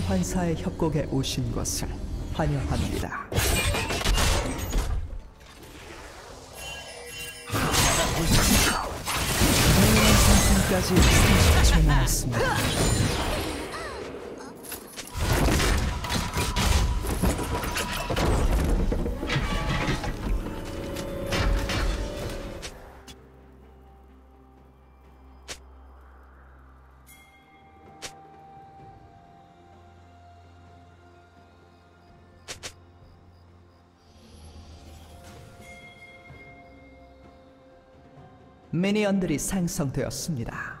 소환사의 협곡에 오신 것을 환영합니다. 당연한 상승까지 30초 남았습니다. 미니언들이 생성되었습니다.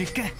이리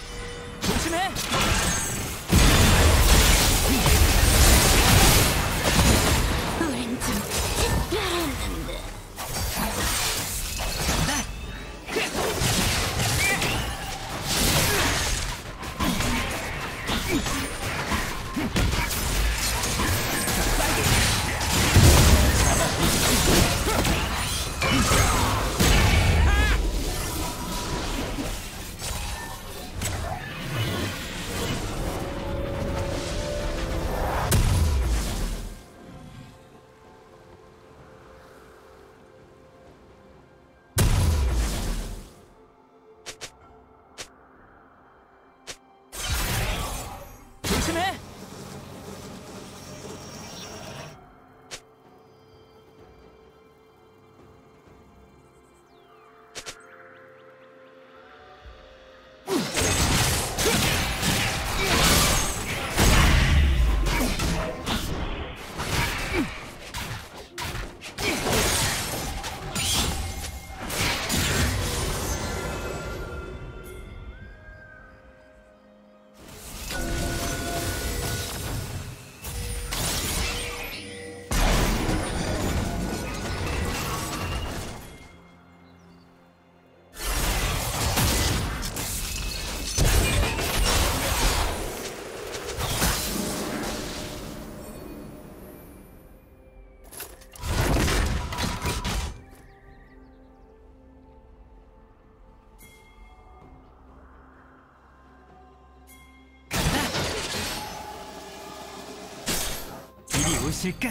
오실까?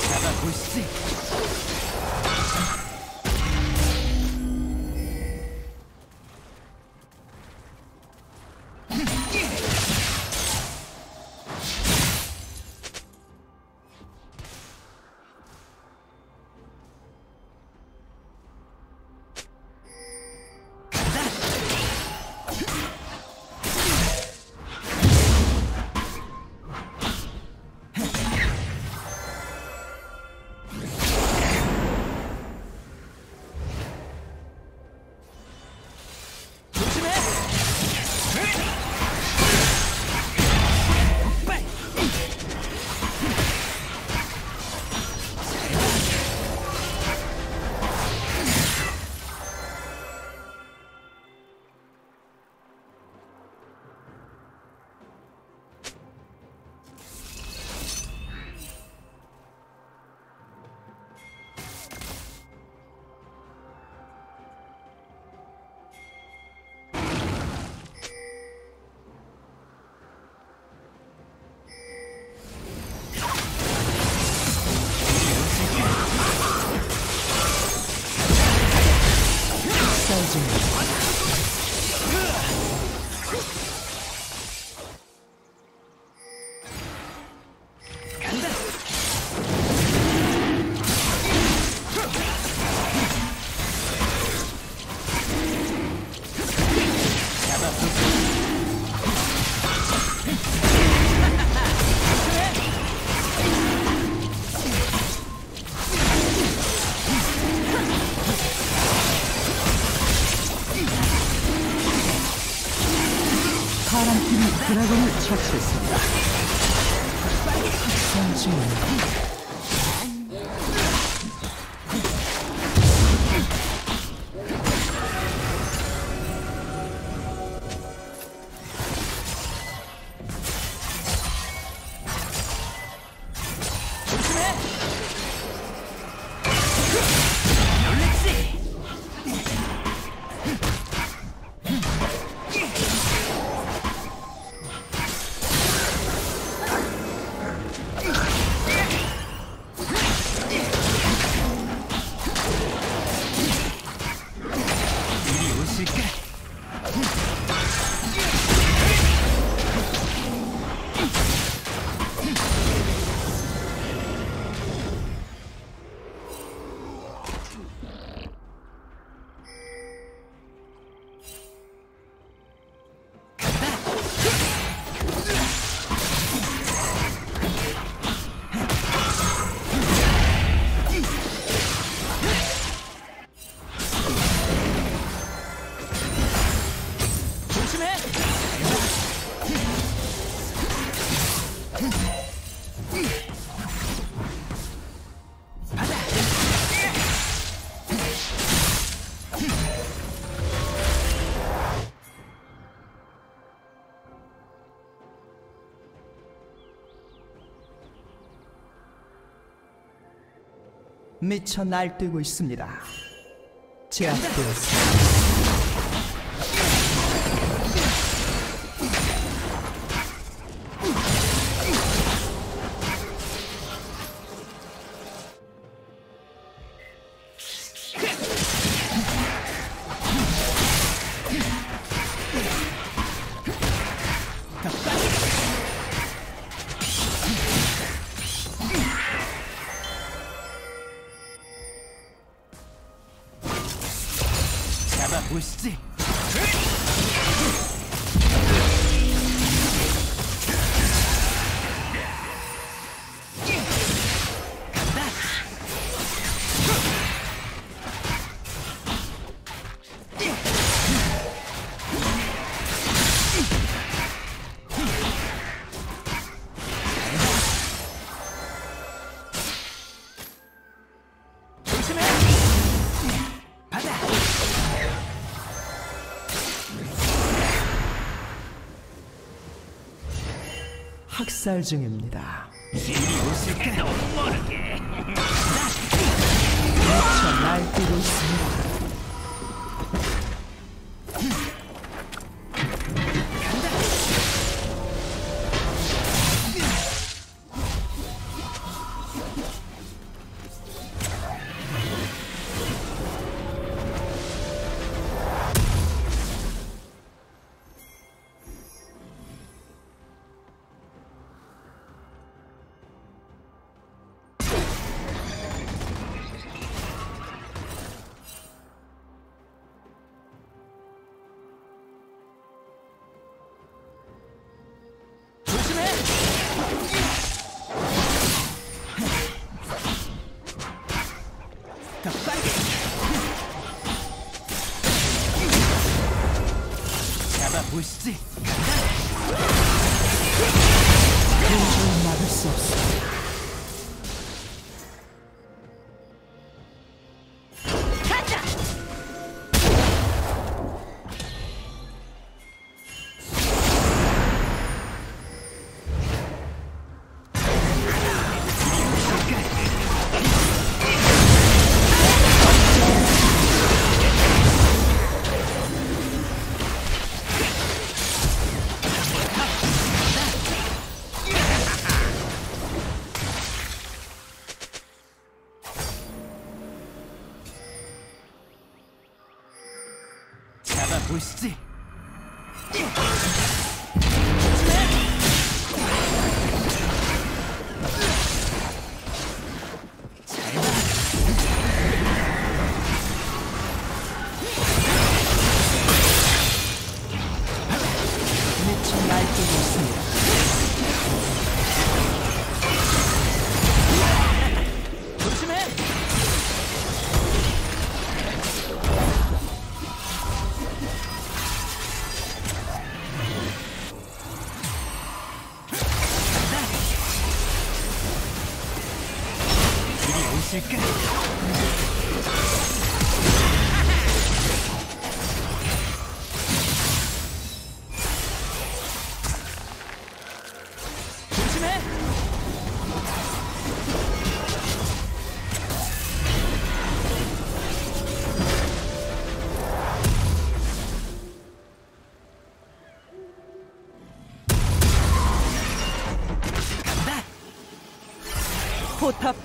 잡아 드래곤을 처치했습니다. 미쳐 날뛰고 있습니다. 제압되었습니다. 학살 중입니다. 미쳐 날뛰고 있습니다. 잡아 이리 오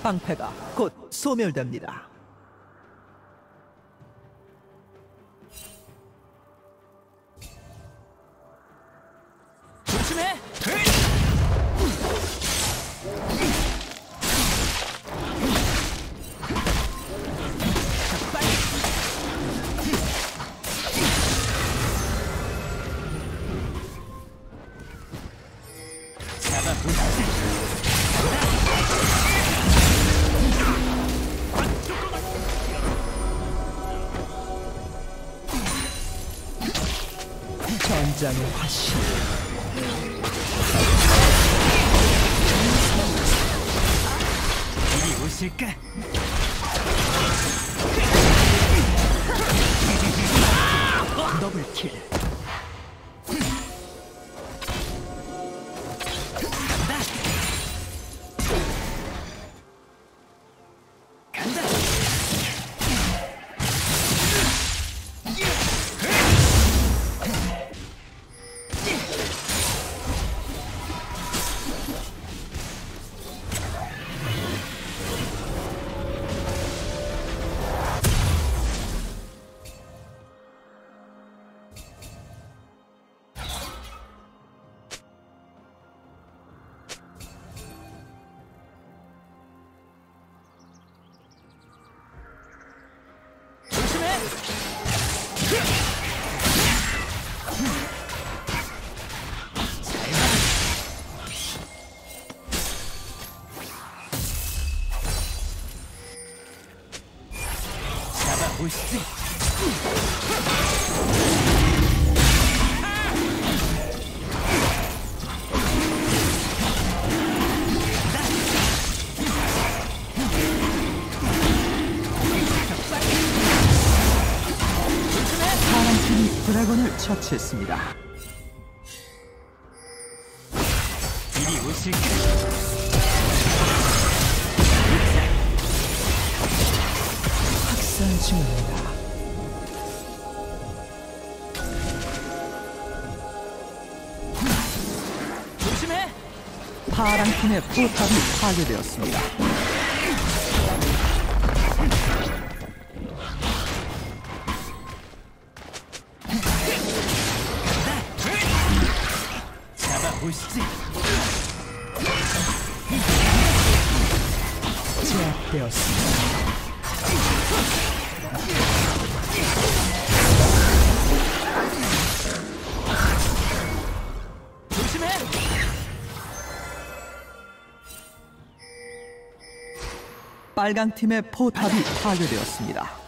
방패가 곧 소멸됩니다. 조심해! 전장의 화신. 이리 오실까? 더블킬. 처치했습니다. 이리 오실까? 확산 중입니다. 조심해! 파랑 팀의 포탑이 파괴되었습니다. 제압되었습니다. 조심해! 빨강 팀의 포탑이 파괴되었습니다.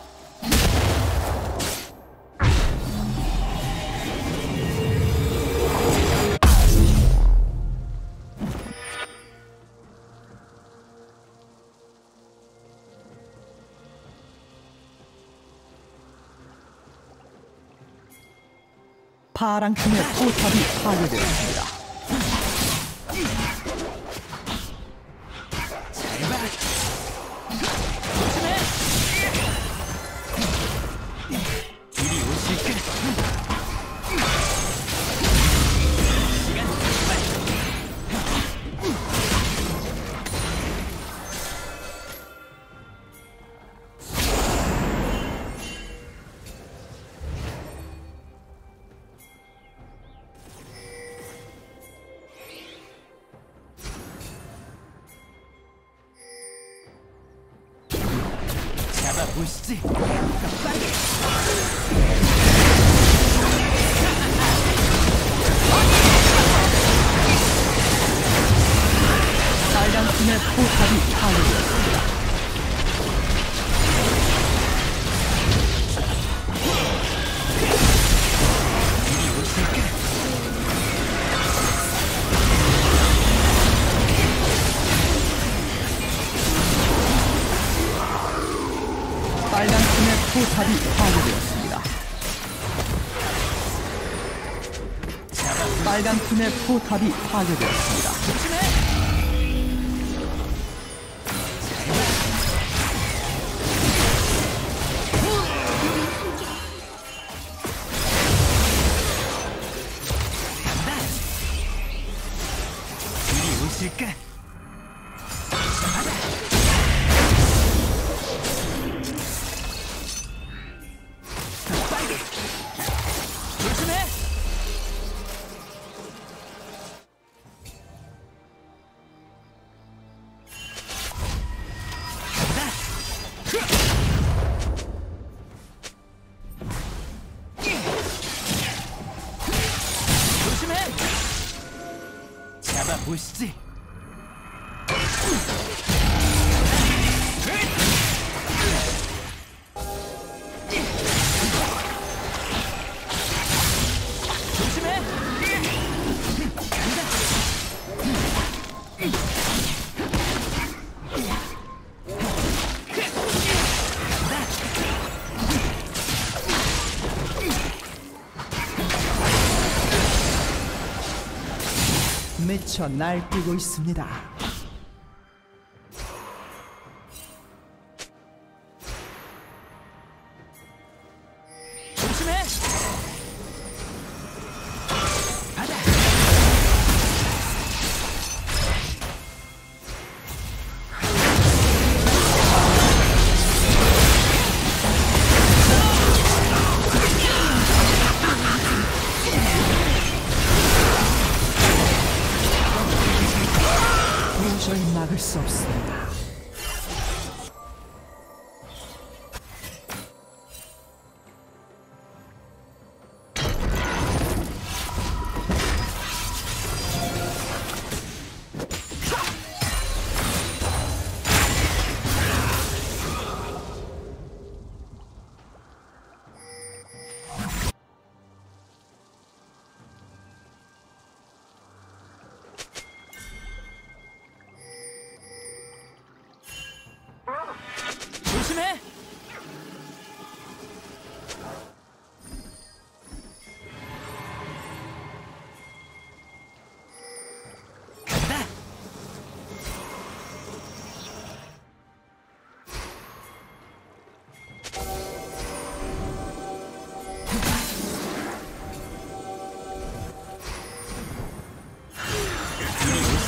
파랑 팀의 포탑이 파괴되었습니다. 잡아보 포탑이 파괴되었습니다. 미쳐 날뛰고 있습니다.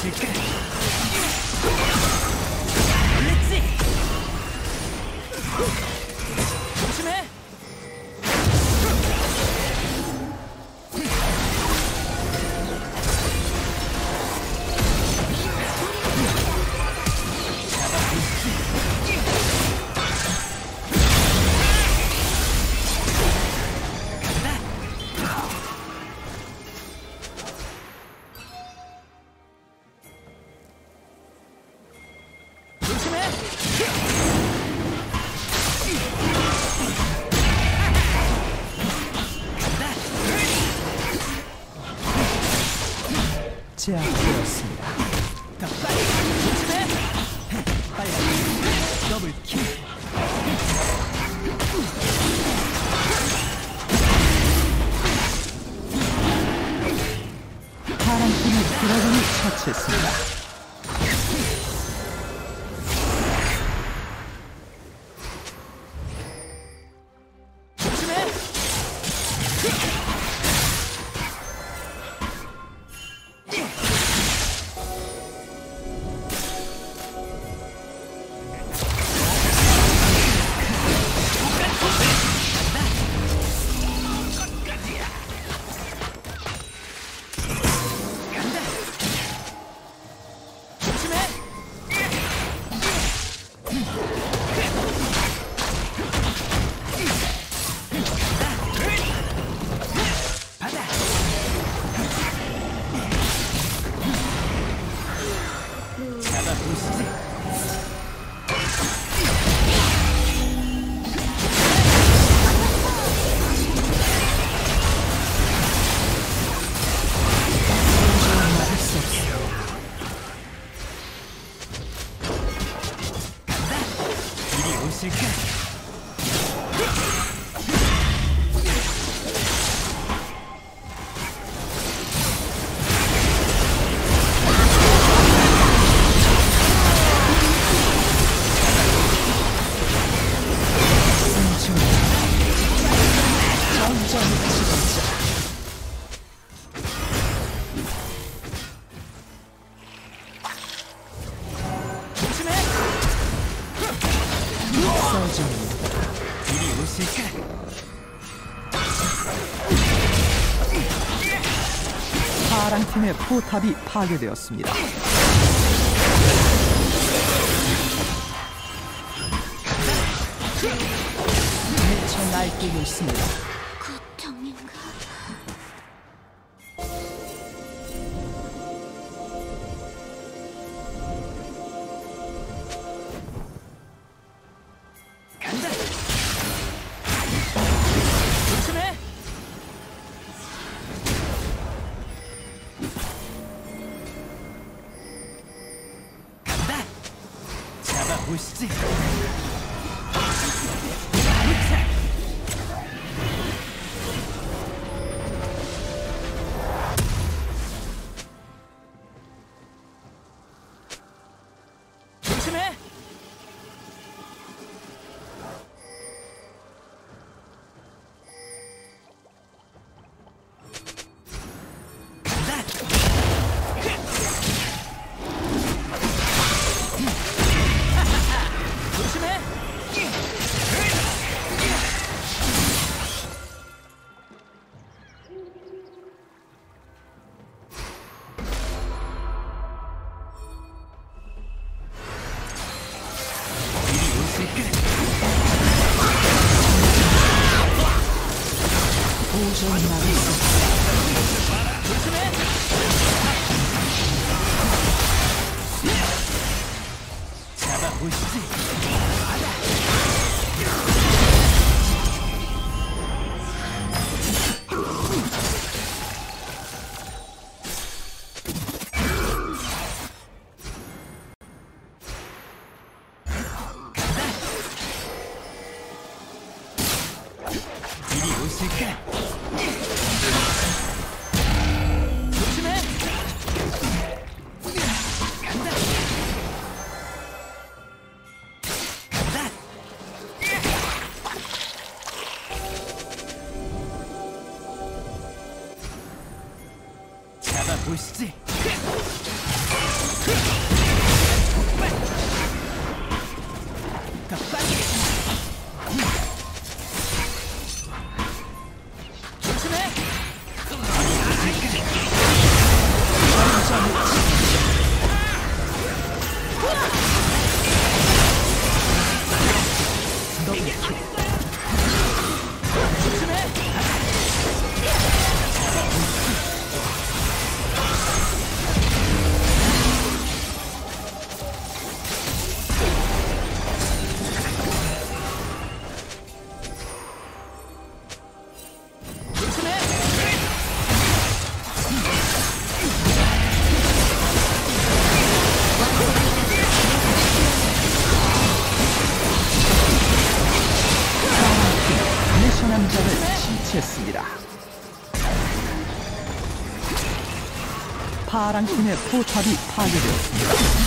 Okay. 실시했습니다. 좀 이, 오실까? 파랑 팀의 포탑이 파괴되었습니다. 미쳐 날뛰고 있습니다. こい。つまだ 파랑 팀의 포탑이 파괴되었습니다.